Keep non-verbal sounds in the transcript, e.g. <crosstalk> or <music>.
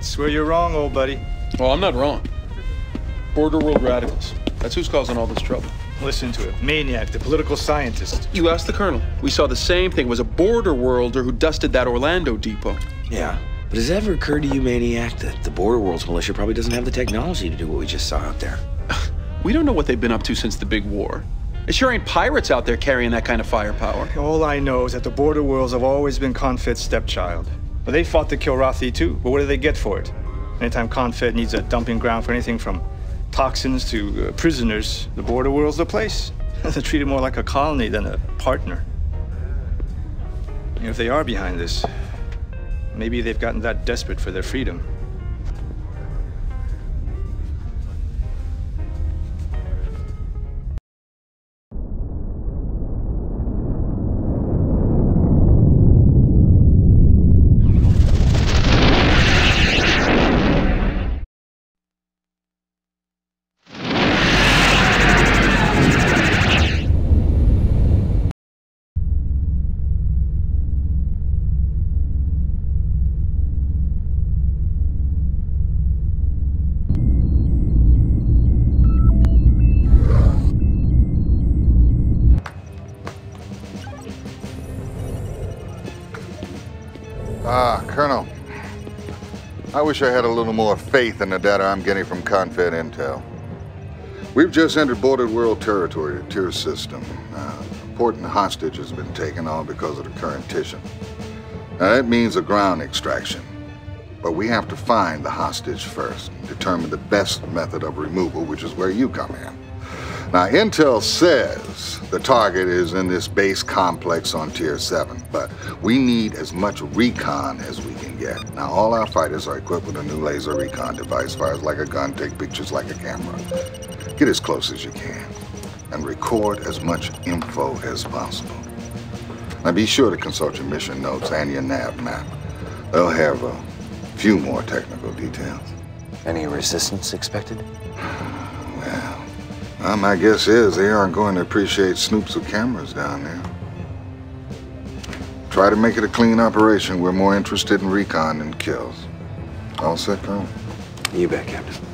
That's where you're wrong, old buddy. Well, I'm not wrong. Border world radicals. That's who's causing all this trouble. Listen to it. Maniac, the political scientist. You asked the colonel. We saw the same thing. It was a border worlder who dusted that Orlando depot. Yeah. But has it ever occurred to you, Maniac, that the Border Worlds militia probably doesn't have the technology to do what we just saw out there? <laughs> We don't know what they've been up to since the big war. It sure ain't pirates out there carrying that kind of firepower. All I know is that the Border Worlds have always been Confed's stepchild. But they fought the Kilrathi too. But what do they get for it? Anytime Confed needs a dumping ground for anything from toxins to uh, prisoners, the Border World's the place. <laughs> they treat it more like a colony than a partner. If they are behind this, maybe they've gotten that desperate for their freedom. Ah, Colonel. I wish I had a little more faith in the data I'm getting from Confed Intel. We've just entered bordered world territory, tier system. Uh, important hostage has been taken, all because of the current Titian. Now, that means a ground extraction. But we have to find the hostage first, determine the best method of removal, which is where you come in. Now, Intel says the target is in this base complex on Tier 7, but we need as much recon as we can get. Now, all our fighters are equipped with a new laser recon device, fires like a gun, take pictures like a camera. Get as close as you can, and record as much info as possible. Now, be sure to consult your mission notes and your nav map. They'll have a few more technical details. Any resistance expected? <sighs> Well, well, my guess is they aren't going to appreciate snoops with cameras down there. Try to make it a clean operation. We're more interested in recon than kills. All set, Colonel? You bet, Captain.